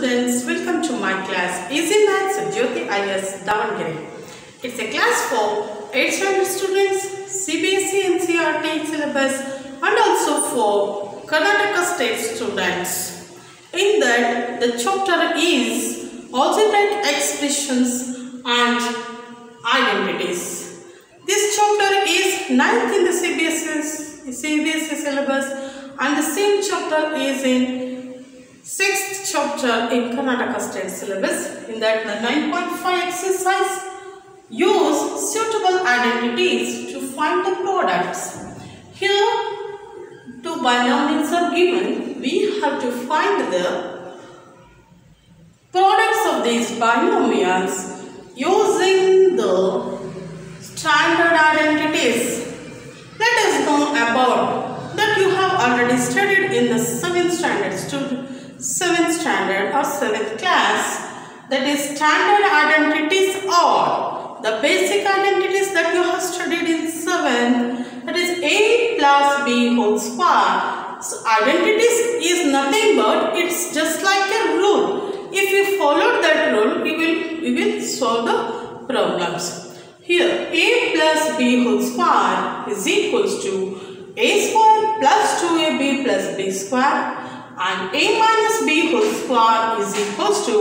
students, welcome to my class Easy Maths Jyothi IS Davangere. It's a class for 8th standard students, CBSE and NCERT syllabus and also for Karnataka state students. In that, the chapter is algebraic expressions and identities. This chapter is ninth in the CBSE, CBSE syllabus and the same chapter is in sixth chapter in Karnataka state syllabus. In that the 9.5 exercise use suitable identities to find the products. Here two binomials are given. We have to find the products of these binomials using the standard identities. Let us know about that you have already studied in the 7th standard student 7th standard or 7th class that is standard identities or the basic identities that you have studied in 7th that is a plus b whole square. So identities is nothing but it's just like a rule. If you follow that rule we will we will solve the problems. Here a plus b whole square is equals to a square plus 2ab plus b square and a minus b whole square is equals to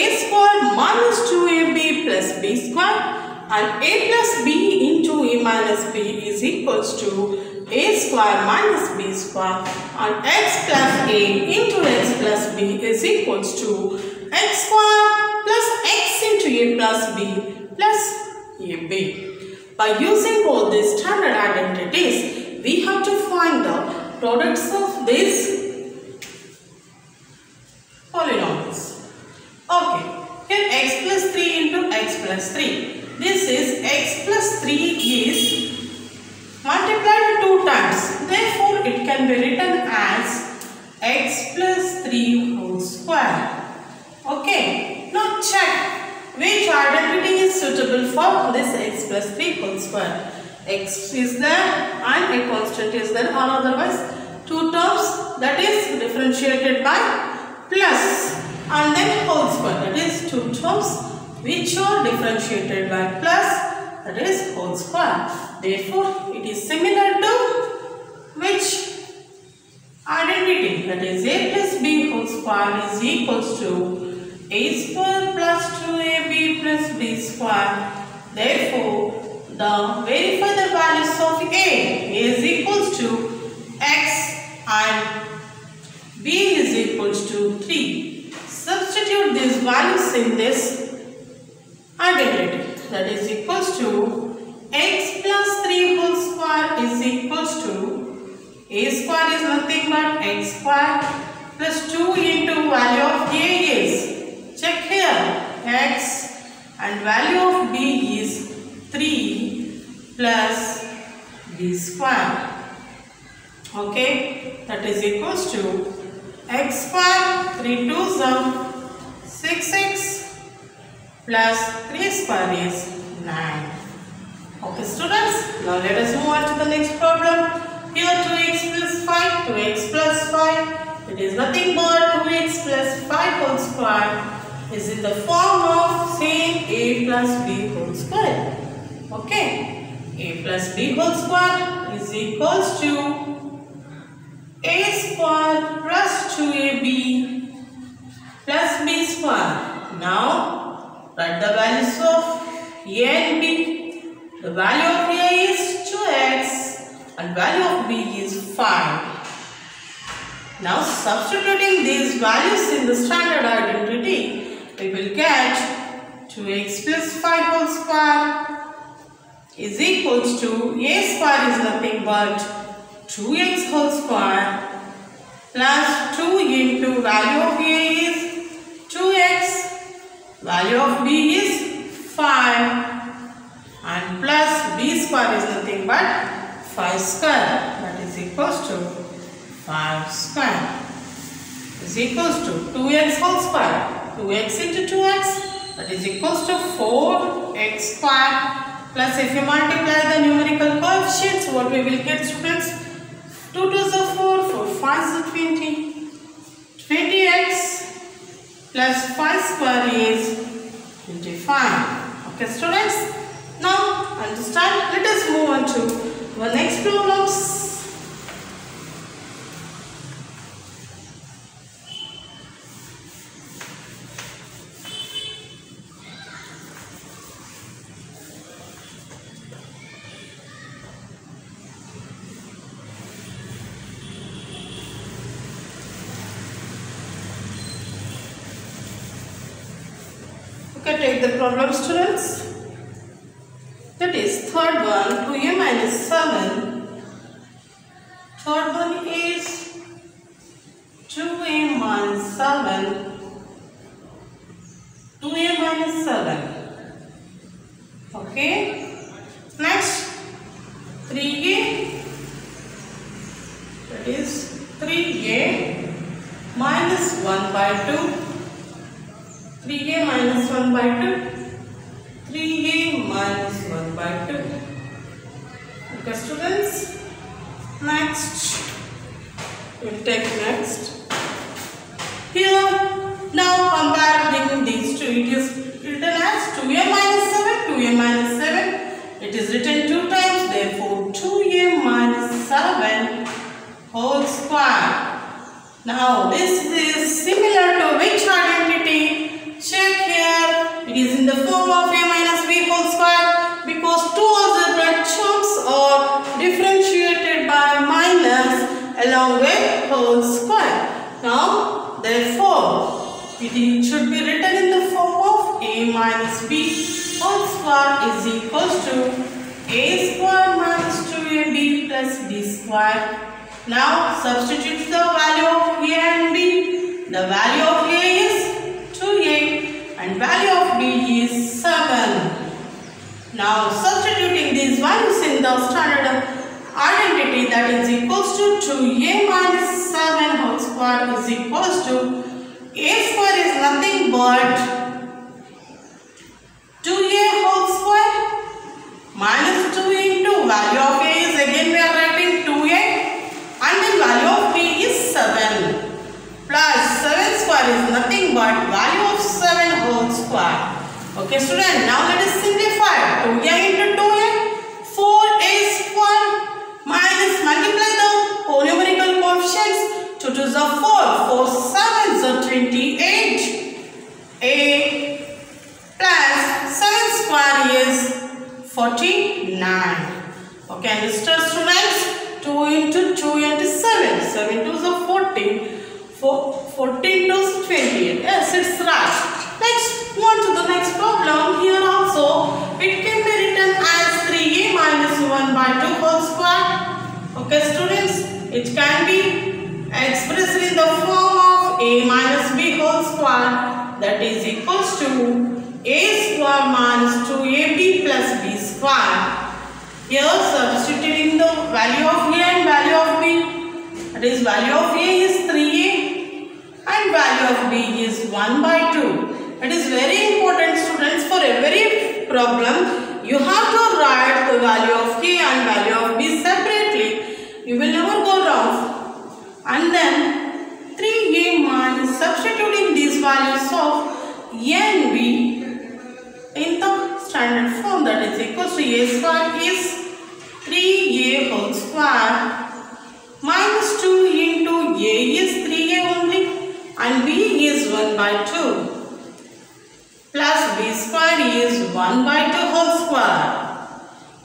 a square minus 2ab plus b square and a plus b into a minus b is equals to a square minus b square and x plus a into x plus b is equals to x square plus x into a plus b plus ab. By using all these standard identities, we have to find the products of these polynomials. Okay, here x plus 3 into x plus 3. This is x plus 3 is multiplied two times. Therefore, it can be written as x plus 3 whole square. Okay, now check which identity is suitable for this x plus 3 whole square. x is there and a constant is there or otherwise two terms that is differentiated by plus and then whole square that is two terms which are differentiated by plus that is whole square. Therefore, it is similar to which identity that is a plus b whole square is equals to a square plus 2ab plus b square. Therefore, the verify the values of a, is equals to x and b is equals to 3. Substitute these values in this identity that is equals to x plus 3 whole square is equals to a square is nothing but x square plus 2 into value of a is check here x and value of b is 3 plus b square. Okay? That is equals to x square 3 2s are 6x plus 3 square is 9 okay students now let us move on to the next problem. Here 2x plus 5 2x plus 5 it is nothing but 2x plus 5 whole square is in the form of same a plus b whole square okay a plus b whole square is equals to a square plus 2ab plus b square. Now, write the values of a and b. The value of a is 2x and value of b is 5. Now, substituting these values in the standard identity, we will get 2x plus 5 whole square is equals to a square is nothing but 2x whole square plus 2 into value of a is 2x, value of b is 5 and plus b square is nothing but 5 square. That is equals to 5 square. Is equals to 2x whole square 2x into 2x that is equals to 4x square plus if you multiply the numerical coefficients what we will get students 2 to the 4 4 5 is 20 20x plus 5 square is 25. Okay students? Now understand. Let us move on to the next problems. Take the problem students. That is third one 2a minus 7. Third one is 2a minus 7. 2a minus 7. Okay. Next 3a. That is 3a minus 1 by 2. 3a minus 1 by 2 3a minus 1 by 2 okay students next. We'll take next. Here now comparing these two. It is written as 2a minus 7 2a minus 7 it is written two times therefore 2a minus 7 whole square. Now this is similar to which identity? Check here. It is in the form of whole square. Now therefore it should be written in the form of a minus b whole square is equals to a square minus 2ab plus b square. Now substitute the value of a and b. The value of a is 2a and value of b is 7. Now substituting these values in the standard identity that is equals to 2a minus 7 whole square is equals to a square is nothing but 2a whole square minus 2 into value of a is again we are writing 2a and then value of b is 7 plus 7 square is nothing but value of 7 whole square. Okay student, now let us simplify. 2a into 2a, 4a square minus multiply the numerical coefficients. 2 the 4, 4 7 the 28. a plus 7 square is 49. Okay, understood students? 2 into 2 into 7. 7 to the 14. 14 to 28. Yes, it's right. Next, on to the next problem. Here also, it can be written as 3a minus 1 by 2 whole square. Okay, students, it can be expressed in the form of a minus b whole square that is equals to a square minus 2ab plus b square. Here, substituting the value of a and value of b. That is, value of a is 3a and value of b is 1 by 2. It is very important students for every problem you have to write the value of k and value of b separately. You will never go wrong. And then 3a minus substituting these values of a and b in the standard form that is equals to a square is 3a whole square minus 2 into a is 3a only and b is 1 by 2 plus b square is 1 by 2 whole square.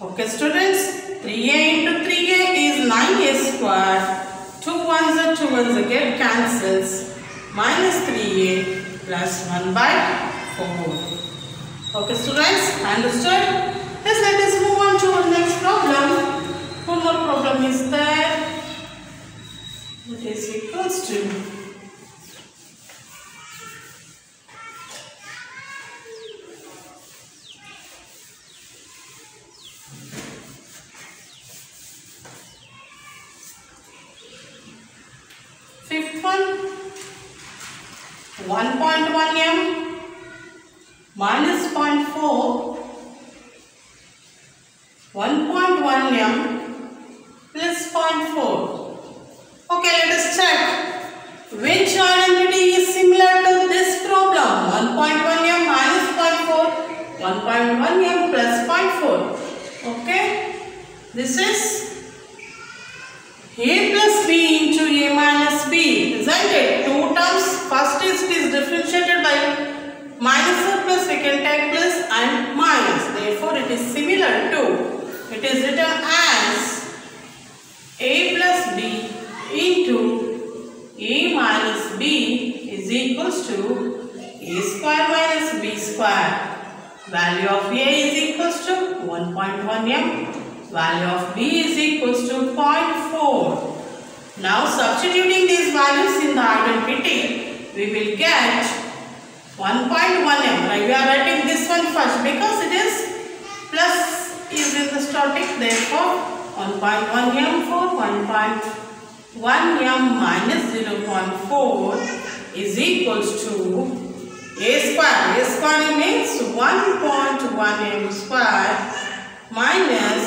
Okay students, 3a into 3a is 9a square. 2 ones are 2 ones again cancels. Minus 3a plus 1 by 4. Okay students, understood? Yes, let us move on to our next problem. One more problem is there. It is equals to 1, 1.1 m minus 0.4, 1.1 m plus 0.4. Okay, let us check. Which identity is similar to this problem? 1.1 m minus 0.4, 1.1 m plus 0.4. Okay, this is minus or plus. We can take plus and minus. Therefore, it is similar to. It is written as a plus b into a minus b is equals to a square minus b square. Value of a is equals to 1.1 m. Value of b is equals to 0.4. Now substituting these values in the identity, we will get 1.1 m. Right, we are writing this one first because it is plus is in the static. Therefore, 1.1 m for 1.1 m minus 0.4 is equals to a square. A square means 1.1 m square minus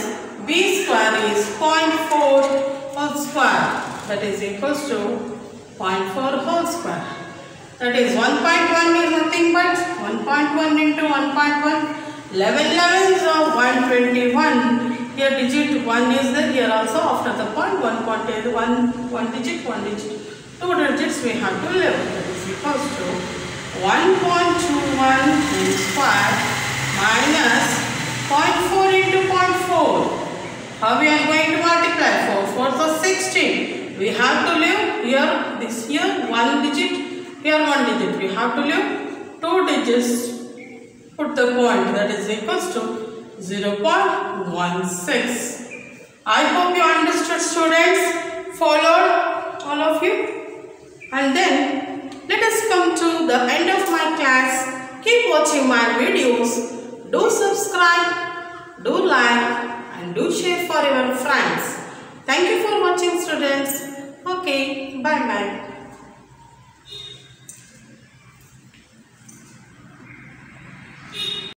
b square is 0.4 whole square. That is equals to 0.4 whole square. That is 1.1 is nothing but 1.1 into 1.1. 11 11s are 121. Here digit 1 is there. Here also after the point 1 point is 1, 1 digit, 1 digit. 2 digits we have to live. That is equals to 1.21 m square minus 0.4 into 0.4. How we are going to multiply? 4 4 are 16. We have to leave here, this here 1 digit, here 1 digit. We have to leave 2 digits. Put the point that is equals to 0 0.16. I hope you understood students. Followed all of you. And then let us come to the end of my class. Keep watching my videos. Do subscribe, do like and do share for your friends. Thank you for watching students. Okay, bye bye.